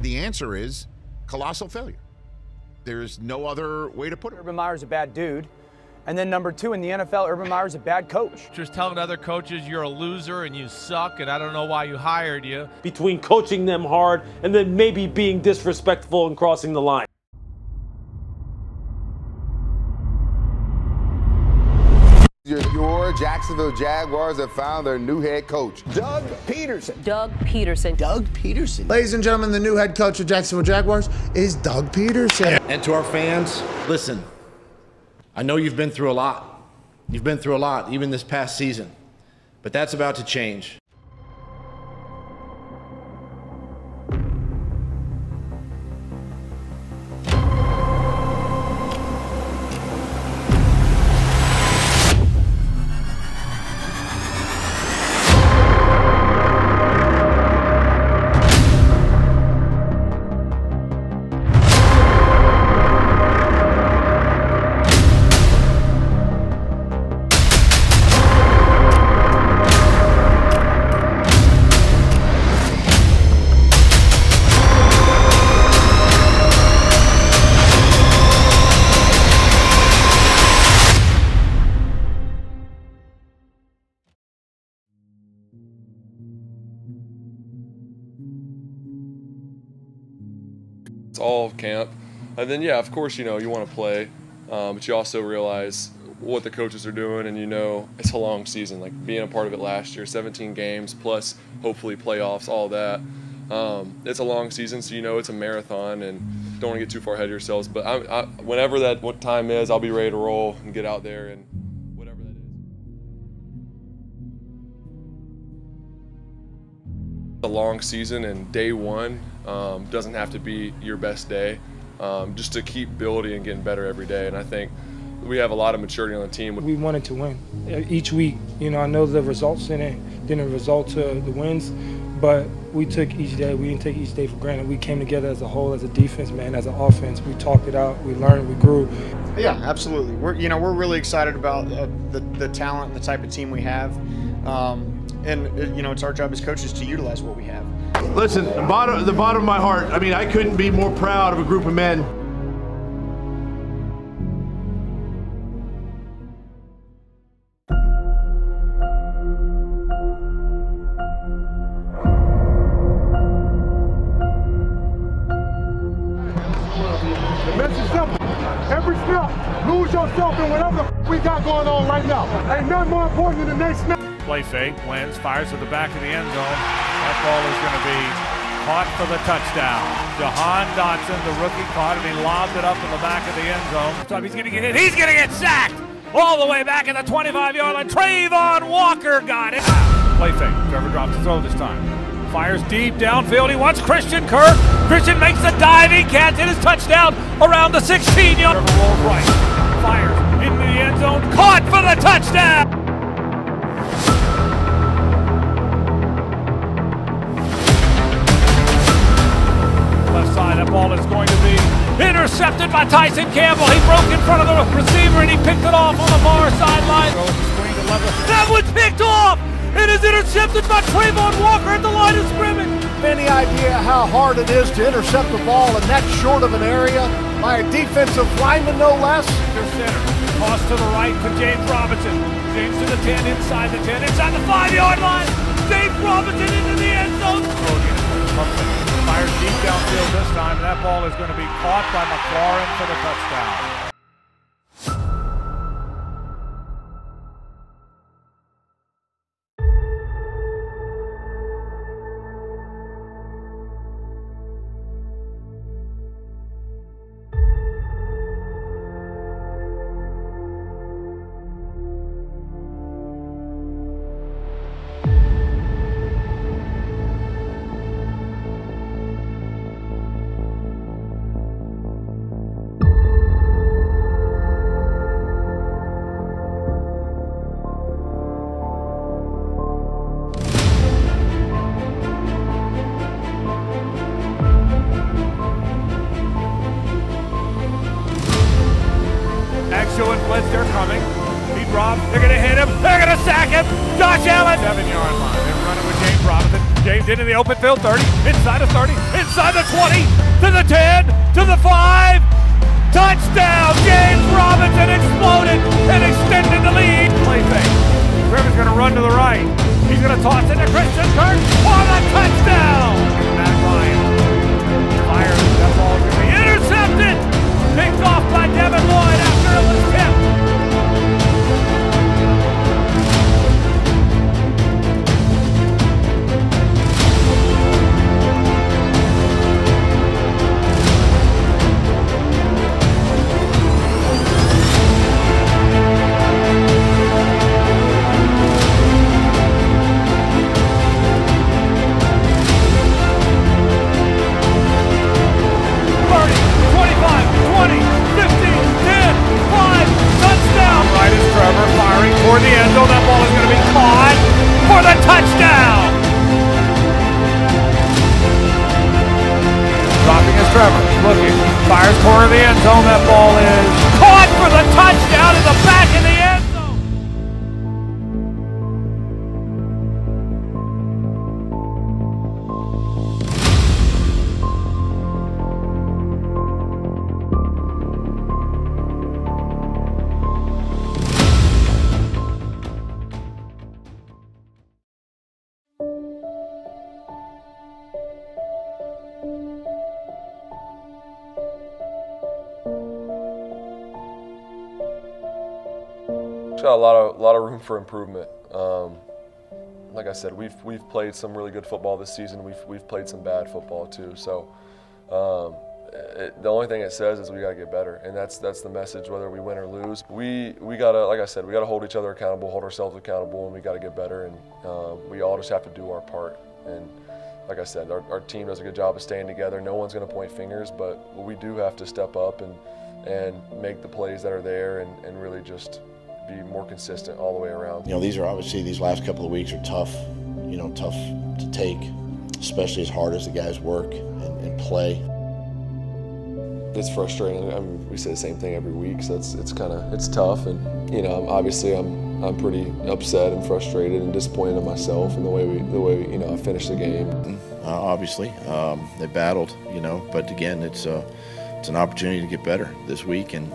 The answer is colossal failure. There's no other way to put it. Urban Meyer's a bad dude. And then number two, in the NFL, Urban Meyer's a bad coach. Just telling other coaches you're a loser and you suck, and I don't know why you hired you. Between coaching them hard and then maybe being disrespectful and crossing the line. Jacksonville Jaguars have found their new head coach, Doug Pederson. Doug Pederson. Doug Pederson. Ladies and gentlemen, the new head coach of Jacksonville Jaguars is Doug Pederson. And to our fans, listen, I know you've been through a lot. You've been through a lot, even this past season. But that's about to change. It's all camp. And then, yeah, of course, you know, you want to play, um, but you also realize what the coaches are doing, and you know it's a long season. Like being a part of it last year, 17 games plus hopefully playoffs, all that. Um, it's a long season, so you know it's a marathon, and don't want to get too far ahead of yourselves. But I, I, whenever that what time is, I'll be ready to roll and get out there and A long season, and day one um, doesn't have to be your best day. Um, just to keep building and getting better every day, and I think we have a lot of maturity on the team. We wanted to win each week. You know, I know the results didn't didn't result to the wins, but we took each day. We didn't take each day for granted. We came together as a whole, as a defense, man, as an offense. We talked it out. We learned. We grew. Yeah, absolutely. We're you know we're really excited about uh, the the talent and the type of team we have, um, and uh, you know it's our job as coaches to utilize what we have. Listen, the bottom, the bottom of my heart. I mean, I couldn't be more proud of a group of men. The message. Every snap, lose yourself in whatever we got going on right now. Ain't nothing more important than the next snap. Play fake, wins, fires to the back of the end zone. That ball is going to be caught for the touchdown. Jahan Dotson, the rookie, caught it. He lobbed it up in the back of the end zone. So he's going to get hit. He's going to get sacked all the way back at the 25-yard line. Travon Walker got it. Play fake. Trevor drops the throw this time. Fires deep downfield. He wants Christian Kirk. Christian makes the dive. He can't hit his touchdown around the 16-yard. Trevor rolls right. Fires into the end zone. Caught for the touchdown. That ball is going to be intercepted by Tyson Campbell. He broke in front of the receiver and he picked it off on the far sideline. That one's picked off! It is intercepted by Travon Walker at the line of scrimmage. Any idea how hard it is to intercept the ball in that short of an area by a defensive lineman, no less? Their center. Toss to the right to James Robinson. James to the 10, inside the 10, inside the 5-yard line. James Robinson into the end zone. Deep downfield this time. and That ball is going to be caught by McLaurin for the touchdown. James Robb. They're going to hit him. They're going to sack him. Josh Allen. Seven yard line. They're running with James Robinson. James into the open field. 30. Inside the 30. Inside the 20. To the 10. To the 5. Touchdown! James Robinson exploded and extended the lead. Play fake. Rivers going to run to the right. He's going to toss it to Christian Kirk for the touchdown. Matt Ryan fires. That ball is going to be intercepted. Picked off by Devin Lloyd after it was tipped. Got a lot of lot of room for improvement. Um, like I said, we've we've played some really good football this season. We've we've played some bad football too. So um, it, the only thing it says is we got to get better, and that's that's the message. Whether we win or lose, we we gotta like I said, we gotta hold each other accountable, hold ourselves accountable, and we got to get better. And um, we all just have to do our part. And like I said, our, our team does a good job of staying together. No one's going to point fingers, but we do have to step up and and make the plays that are there, and, and really just be more consistent all the way around. You know, these are obviously these last couple of weeks are tough. You know, tough to take, especially as hard as the guys work and, and play. It's frustrating. I mean, we say the same thing every week, so it's it's kind of it's tough, and you know, obviously I'm I'm pretty upset and frustrated and disappointed in myself and the way we the way you know I finished the game. Uh, obviously, um, they battled. You know, but again, it's a it's an opportunity to get better this week and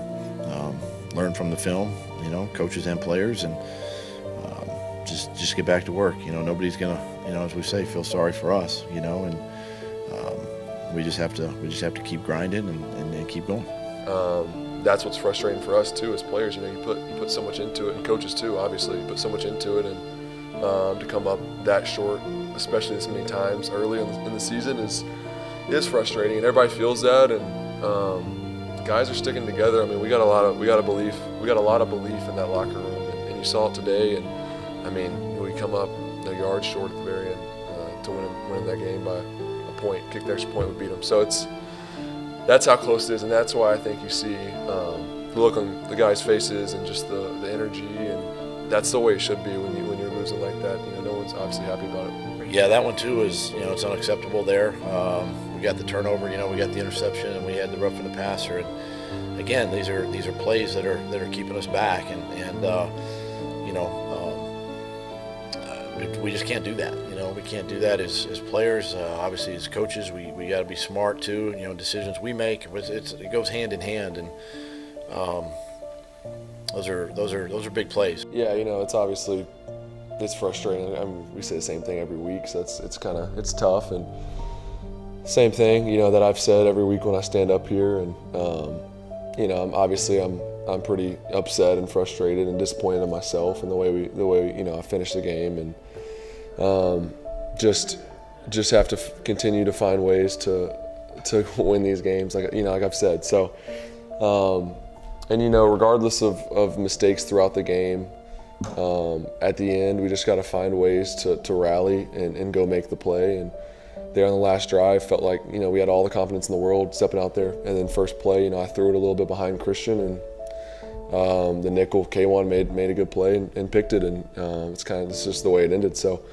learn from the film. You know, coaches and players, and um, just just get back to work. You know, nobody's gonna, you know, as we say, feel sorry for us. You know, and um, we just have to we just have to keep grinding and, and, and keep going. Um, that's what's frustrating for us too as players. You know, you put you put so much into it, and coaches too. Obviously, you put so much into it, and um, to come up that short, especially this many times early in the, in the season, is is frustrating, and everybody feels that. And um, guys are sticking together. I mean, we got a lot of we got a belief we got a lot of belief in that locker room, and, and you saw it today. And I mean, we come up a yard short at the very end uh, to win win that game by a point. Kick the extra point would beat them. So it's that's how close it is, and that's why I think you see um, the look on the guys' faces and just the, the energy, and that's the way it should be when you when you're losing like that. You know, no one's obviously happy about it. Yeah, that one too is you know it's unacceptable there. Um, we got the turnover, you know, we got the interception, and we had the roughing the passer. And again, these are these are plays that are that are keeping us back, and and uh, you know um, uh, we, just can't do that. You know, we can't do that as, as players. Uh, obviously, as coaches, we, we got to be smart too. You know, decisions we make, it goes hand in hand, and um, those are those are those are big plays. Yeah, you know, it's obviously it's frustrating. I mean, we say the same thing every week, so it's it's kind of it's tough and same thing, you know, that I've said every week when I stand up here, and um, you know, I'm, obviously I'm I'm pretty upset and frustrated and disappointed in myself and the way we the way you know I finished the game and um, just just have to f- continue to find ways to to win these games, like you know, like I've said. So, um, and you know, regardless of, of mistakes throughout the game, um, at the end we just got to find ways to, to rally and, and go make the play. And there on the last drive, felt like you know we had all the confidence in the world stepping out there. And then first play, you know, I threw it a little bit behind Christian and. Um, the nickel K'Waun made made a good play and, and picked it, and uh, it's kind of it's just the way it ended. So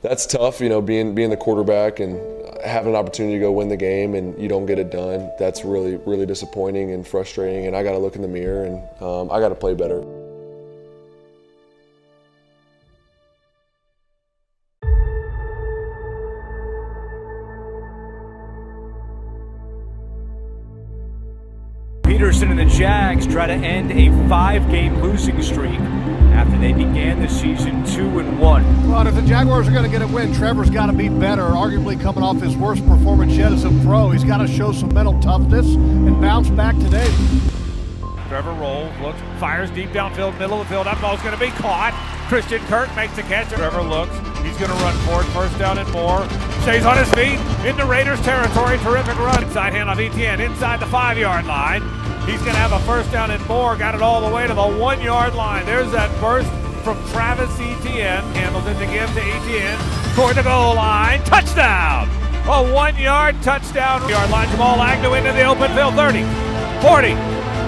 that's tough, you know, being being the quarterback and having an opportunity to go win the game and you don't get it done. That's really really disappointing and frustrating. And I got to look in the mirror and um, I got to play better. Pederson and the Jags try to end a five-game losing streak after they began the season two and one. Well, if the Jaguars are going to get a win, Trevor's got to be better. Arguably coming off his worst performance yet as a pro, he's got to show some mental toughness and bounce back today. Trevor rolls, looks, fires deep downfield, middle of the field. That ball's going to be caught. Christian Kirk makes the catch. Trevor looks. He's going to run for it. First down and more. Stays on his feet into Raiders territory. Terrific run. Inside hand of Etienne inside the five yard line. He's going to have a first down and more. Got it all the way to the one yard line. There's that burst from Travis Etienne. Handles it to give to Etienne. Toward the goal line. Touchdown. A one yard touchdown. Yard line. Jamal Agnew into the open field. 30, 40,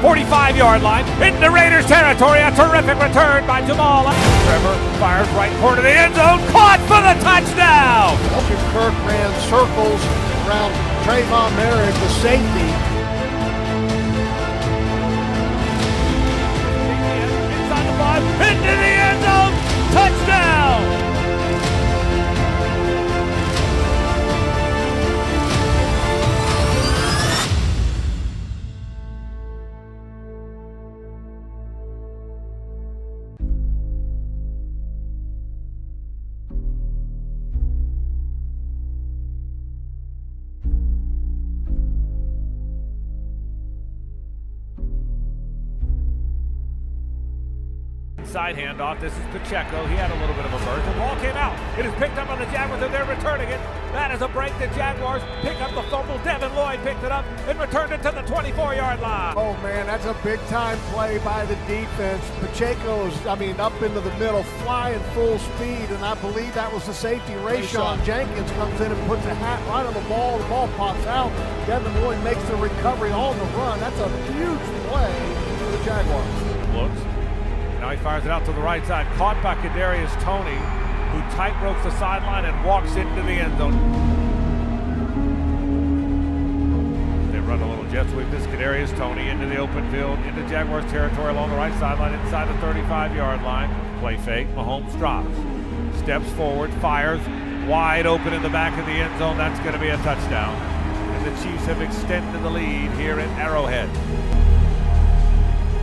45 yard line into the Raiders territory. A terrific return by Jamal. Trevor fires right corner of the end zone. Caught for the touchdown. Kirk ran circles around Tre'von Moehrig, the safety. Into the end zone. Touchdown. Side handoff. This is Pacheco. He had a little bit of a burst. The ball came out. It is picked up on the Jaguars, and they're returning it. That is a break. The Jaguars pick up the fumble. Devin Lloyd picked it up and returned it to the 24-yard line. Oh man, that's a big time play by the defense. Pacheco's, I mean, up into the middle, flying full speed, and I believe that was the safety. Rayshawn Jenkins comes in and puts a hat right on the ball. The ball pops out. Devin Lloyd makes the recovery on the run. That's a huge play for the Jaguars. Looks. Now he fires it out to the right side. Caught by Kadarius Toney, who tightropes the sideline and walks into the end zone. They run a little jet sweep. This Kadarius Toney into the open field, into Jaguars territory along the right sideline, inside the 35-yard line. Play fake. Mahomes drops. Steps forward, fires wide open in the back of the end zone. That's going to be a touchdown. And the Chiefs have extended the lead here at Arrowhead.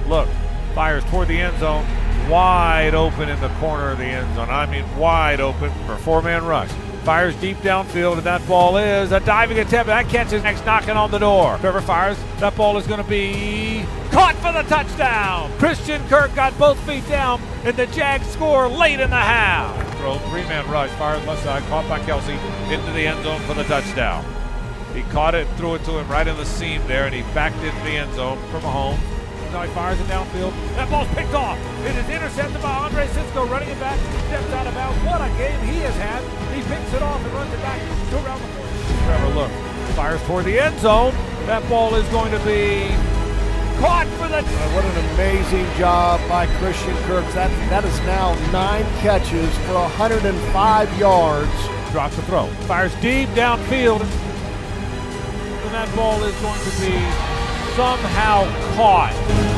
Look, fires toward the end zone, wide open in the corner of the end zone. I mean, wide open for four-man rush. Fires deep downfield, and that ball is a diving attempt. That catch is next knocking on the door. Trevor fires. That ball is going to be caught for the touchdown. Christian Kirk got both feet down, and the Jags score late in the half. Throw three-man rush, fires left side, caught by Kelce into the end zone for the touchdown. He caught it, threw it to him right in the seam there, and he backed into the end zone for Mahomes. Now he fires it downfield. That ball's picked off. It is intercepted by Andre Cisco, running it back, steps out of bounds. What a game he has had. He picks it off and runs it back to around the 40. Trevor, look, fires toward the end zone. That ball is going to be caught for the. Uh, what an amazing job by Christian Kirk. That, that is now nine catches for 105 yards. Drops the throw. Fires deep downfield. And that ball is going to be somehow caught.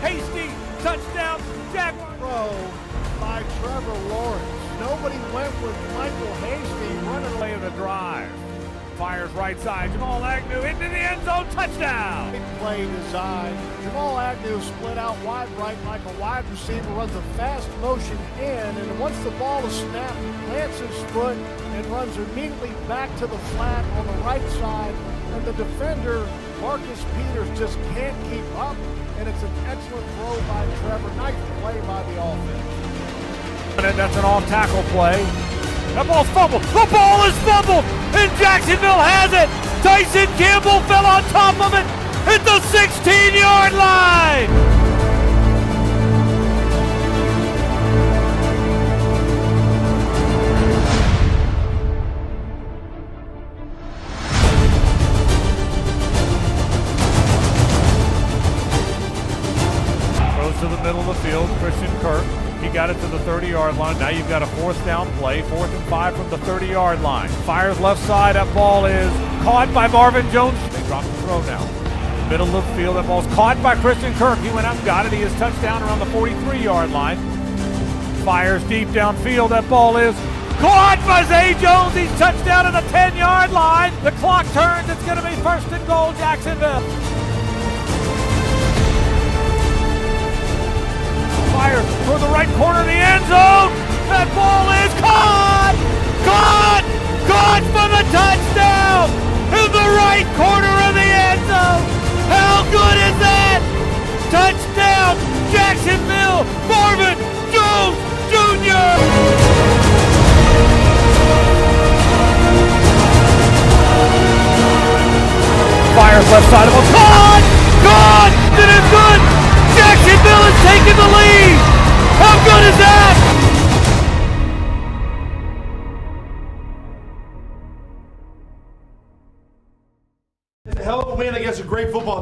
Hasty. Touchdown. Jaguars. Throw oh, by Trevor Lawrence. Nobody went with JaMycal Hasty running away of the drive. Fires right side. Jamal Agnew into the end zone. Touchdown. Big play design. Jamal Agnew split out wide right like a wide receiver, runs a fast motion in, and once the ball is snapped, plants his foot and runs immediately back to the flat on the right side. And the defender, Marcus Peters, just can't keep up. And it's an excellent throw by Trevor. Nice play by the offense. That's an off-tackle play. That ball's fumbled. The ball is fumbled, and Jacksonville has it. Tyson Campbell fell on top of it at the 16-yard line. The field, Christian Kirk. He got it to the 30 yard line. Now you've got a fourth down play, fourth and five from the 30 yard line. Fires left side. That ball is caught by Marvin Jones. They drop the throw now. Middle of the field. That ball's caught by Christian Kirk. He went and got it. He is touchdown around the 43 yard line. Fires deep downfield. That ball is caught by Zay Jones. He's touchdown at the 10 yard line. The clock turns. It's going to be first and goal, Jacksonville. Fires for the right corner of the end zone. That ball is caught! Caught! Caught for the touchdown! In the right corner of the end zone! How good is that? Touchdown! Jacksonville! Marvin Jones Jr.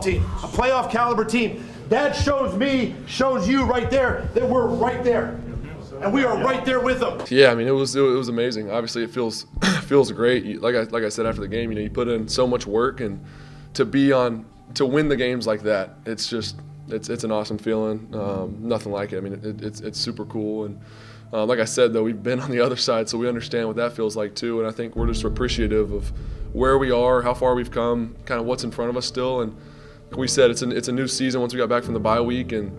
football team, a playoff caliber team. That shows me, shows you right there that we're right there, and we are right there with them. Yeah, I mean it was it was amazing. Obviously, it feels feels great. Like I like I said after the game, you know, you put in so much work, and to be on to win the games like that, it's just it's it's an awesome feeling. Um, nothing like it. I mean, it, it's it's super cool. And uh, like I said, though, we've been on the other side, so we understand what that feels like too. And I think we're just appreciative of where we are, how far we've come, kind of what's in front of us still. And we said, it's an it's a new season once we got back from the bye week, and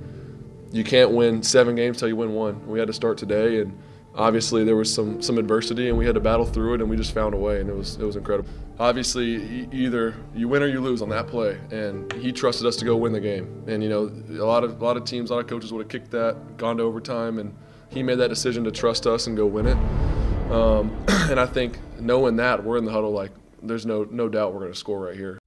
you can't win seven games till you win one. We had to start today, and obviously there was some some adversity, and we had to battle through it, and we just found a way, and it was it was incredible. Obviously, either you win or you lose on that play, and he trusted us to go win the game. And you know, a lot of a lot of teams, a lot of coaches would have kicked that, gone to overtime, and he made that decision to trust us and go win it. Um, and I think knowing that we're in the huddle, like there's no no doubt we're going to score right here.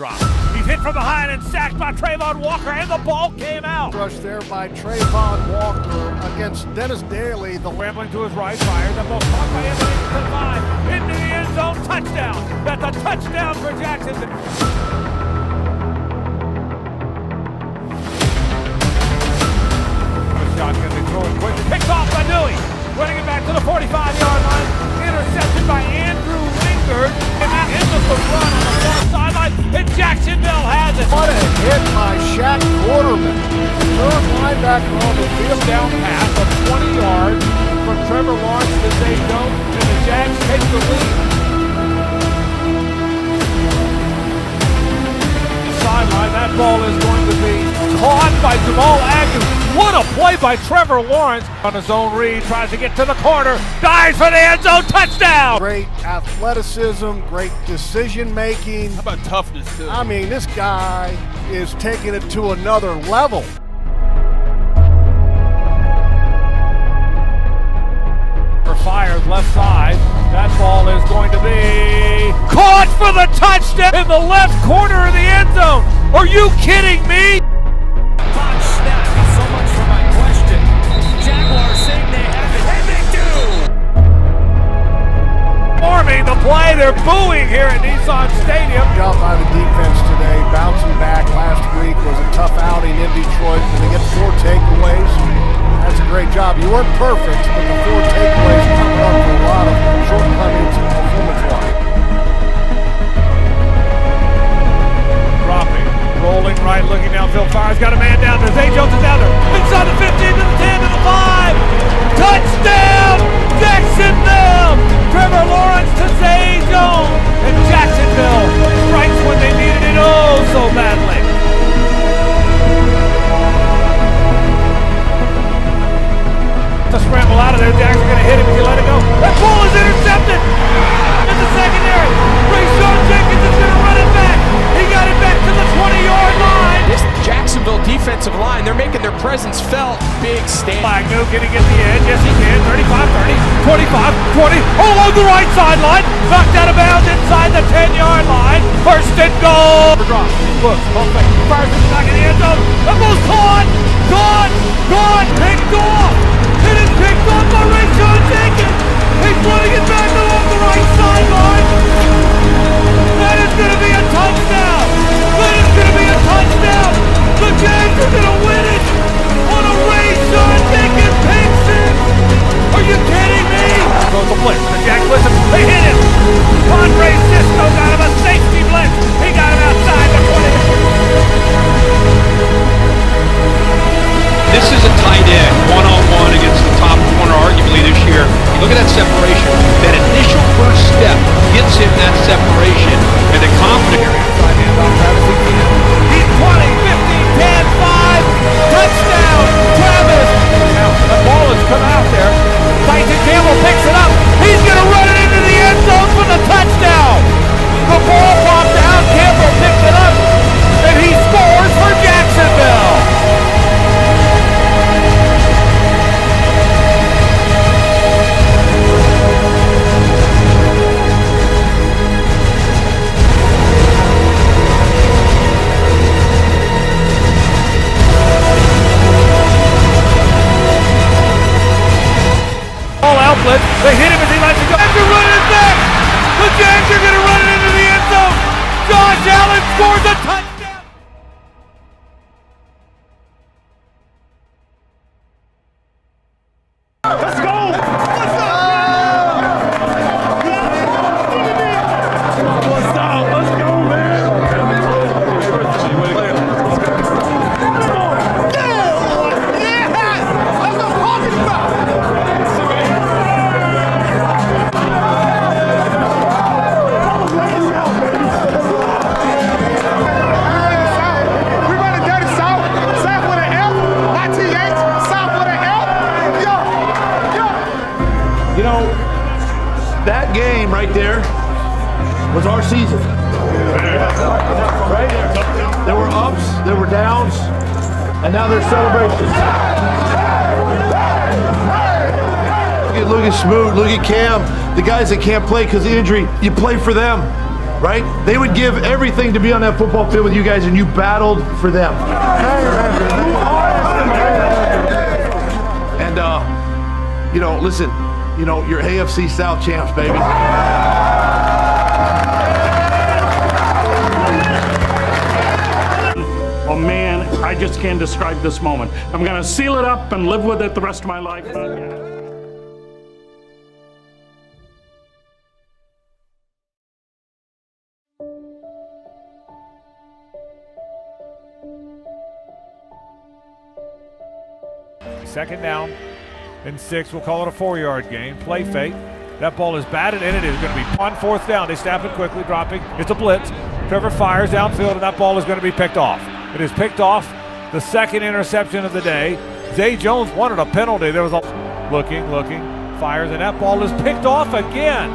Drop. He's hit from behind and sacked by Travon Walker, and the ball came out. Rush there by Travon Walker against Dennis Daly. The Rambling to his right, fires. That ball caught by Anthony to the five. Into the end zone, touchdown. That's a touchdown for Jackson. Shotgun, they throw it quick. Picked off by Dewey. Running it back to the 45-yard line. Intercepted by Andrew Wingard. And that ends up the run And Jacksonville has it. What a hit by Shaq Quarterman. Third linebacker on the field. down pass of 20 yards from Trevor Lawrence to Zay and the Jags take the lead. Sideline, that ball is going to be caught by Jamal Agnew. What a play by Trevor Lawrence on his own read, tries to get to the corner, dives for the end zone, touchdown! Great athleticism, great decision making. How about toughness, too? I mean, this guy is taking it to another level. For fires left side, that ball is going to be caught for the touchdown in the left Are you kidding me? The play, they're booing here at Nissan Stadium. Job by the defense today, bouncing back last week was a tough outing in Detroit. And they get four takeaways. That's a great job. You weren't perfect, but the four takeaways covered up for a lot of shortcomings rolling right, looking downfield. Fires got a man down there. Zay Jones is down there. Inside the 15 to the 10 to the 5. Touchdown, Jacksonville. Trevor Lawrence to Zay Jones. And Jacksonville strikes when they needed it oh so badly. To scramble out of there. Jackson going to hit him. if He let it go. That ball is intercepted. Along the right sideline, knocked out of bounds inside the 10-yard line. First and goal. Drop, looks, fake, fires it back in the end zone. The ball's caught, caught, caught, picked off. It is picked off by Rayshawn Jenkins. He's running it back along the right sideline. That is going to be a touchdown. That is going to be a touchdown. The Jags are going to win it on a Rayshawn Jenkins Throws a blitz. The Jack listen. They hit him. Andre Cisco got him a safety blitz. He got him outside the 20. This is a tight end, one-on-one the guys that can't play because of injury. You play for them, right? They would give everything to be on that football field with you guys, and you battled for them. And, uh, you know, listen, you know, you're AFC South champs, baby. Oh man, I just can't describe this moment. I'm gonna seal it up and live with it the rest of my life. Second down and six. We'll call it a four-yard game. Play fake. That ball is batted in. It is going to be on fourth down. They snap it quickly, dropping. It's a blitz. Trevor fires downfield, and that ball is going to be picked off. It is picked off. The second interception of the day. Zay Jones wanted a penalty. There was a looking, looking, fires, and that ball is picked off again.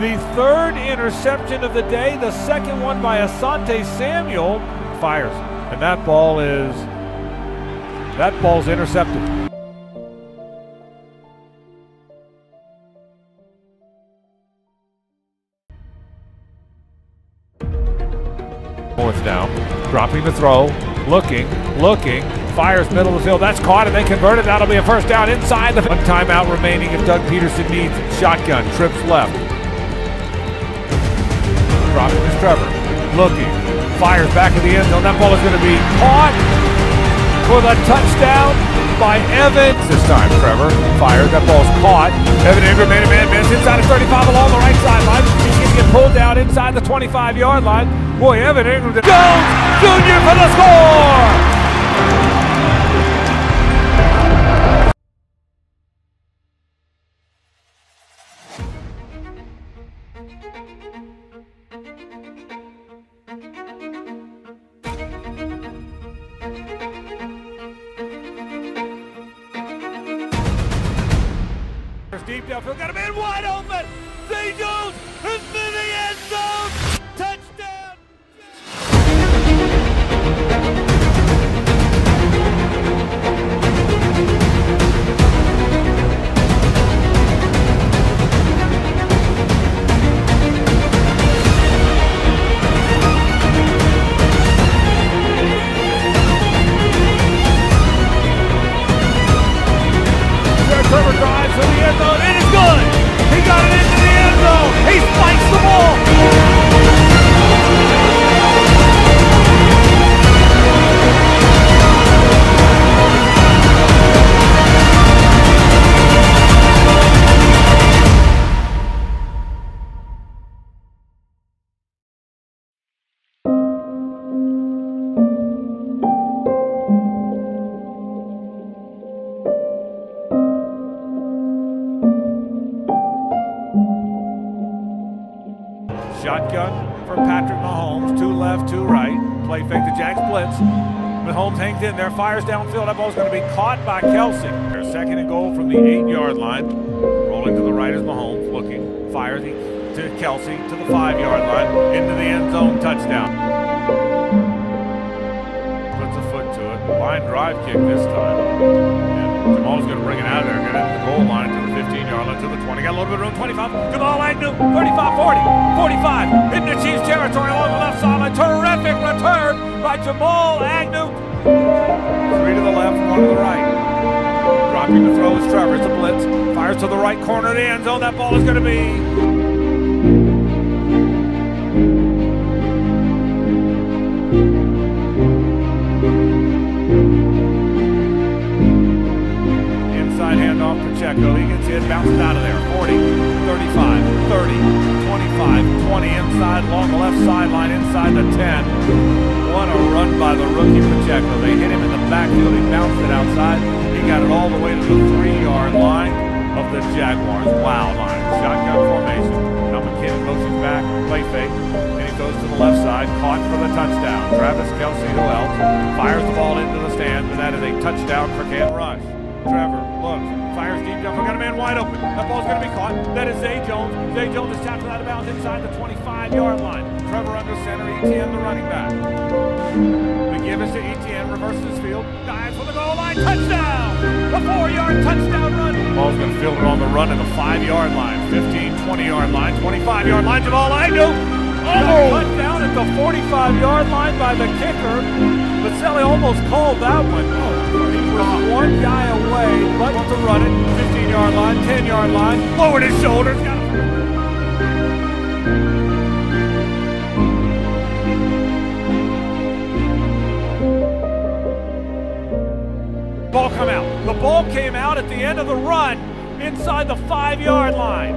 The third interception of the day. The second one by Asante Samuel fires, and that ball is that ball's intercepted. Fourth down, dropping the throw, looking, looking, fires middle of the field. That's caught and they convert it. That'll be a first down inside the one timeout remaining if Doug Pederson needs it. Shotgun, trips left. Dropping is Trevor, looking, fires back of the end zone. That ball is going to be caught for the touchdown by Evans. This time, Trevor fires. That ball's caught. Evan Engram made a man miss inside of 35 along the right sideline. He's going to get pulled down inside the 25 yard line. Boy, Evan Engram. Jones Jr. for the score. Fires downfield. That ball's going to be caught by Kelce. Their second and goal from the eight-yard line. Rolling to the right is Mahomes, looking, fires to Kelce to the five-yard line, into the end zone, touchdown. Puts a foot to it. Line drive kick this time. And Jamal's going to bring it out of there, get it the goal line to the 15-yard line to the 20. Got a little bit of room. 25. Jamal Agnew. 35, 40, 45. Into Chiefs territory along the left sideline. Terrific return by Jamal Agnew. Left, one to the right. Dropping the throw is Trevor. It's a blitz. Fires to the right corner of the end zone. That ball is going to be Inside handoff Pacheco. He gets in, bounces out of there. 40, 35, 30, 25, 20 inside along the left sideline, inside the 10. What a run by the rookie Pacheco. They hit him in the backfield. He bounced it outside. He got it all the way to the three-yard line of the Jaguars. Wow line. Shotgun formation. Now McKinnon motions back, play fake, and he goes to the left side, caught for the touchdown. Travis Kelce, who else, fires the ball into the stand, and that is a touchdown for Cam Rush. Trevor looks, fires deep down. We got a man wide open. That ball's going to be caught. That is Zay Jones. Zay Jones is tapped out of bounds inside the 25-yard line. Trevor under center, Etienne the running back. The give is to Etienne, reverses his field, dives for the goal line, touchdown! A four-yard touchdown run. Ball's going to field it on the run at the five-yard line, 15, 20-yard line, 25-yard line. Jamal Agnew. Oh! Cut down at the 45-yard line by the kicker. Baselli almost called that one. Oh, he was one guy away, but to run it. 15-yard line, 10-yard line, lowered his shoulders. Ball come out. The ball came out at the end of the run inside the five-yard line.